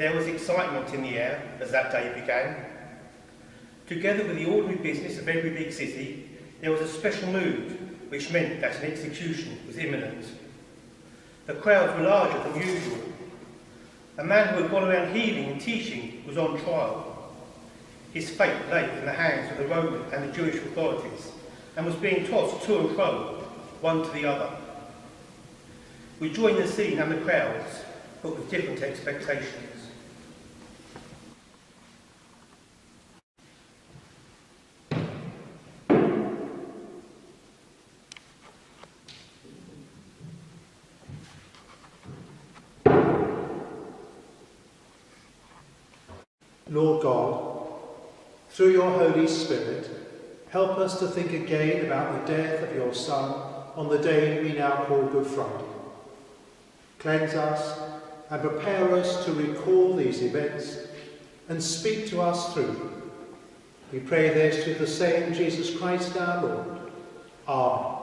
There was excitement in the air as that day began. Together with the ordinary business of every big city, there was a special mood which meant that an execution was imminent. The crowds were larger than usual. A man who had gone around healing and teaching was on trial. His fate lay in the hands of the Roman and the Jewish authorities and was being tossed to and fro, one to the other. We joined the scene and the crowds, but with different expectations. Lord God, through your Holy Spirit, help us to think again about the death of your Son on the day we now call Good Friday. Cleanse us and prepare us to recall these events and speak to us through them. We pray this through the same Jesus Christ our Lord. Amen.